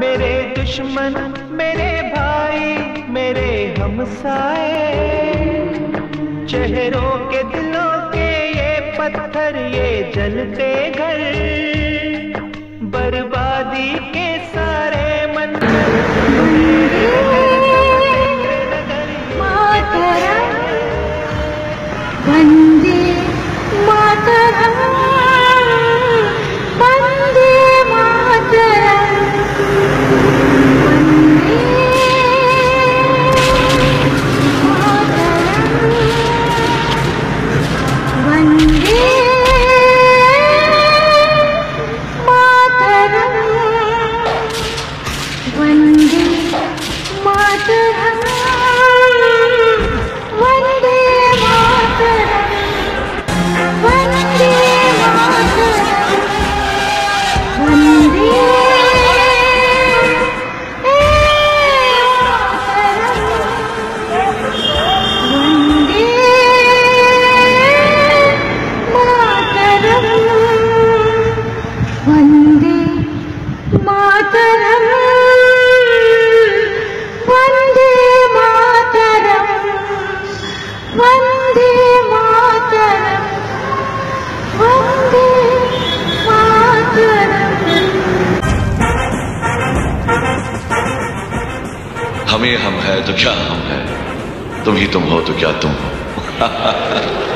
मेरे दुश्मन मेरे भाई मेरे हमसाए। चेहरों हमें हम है तो क्या हम है? तुम ही तुम हो तो क्या तुम हो?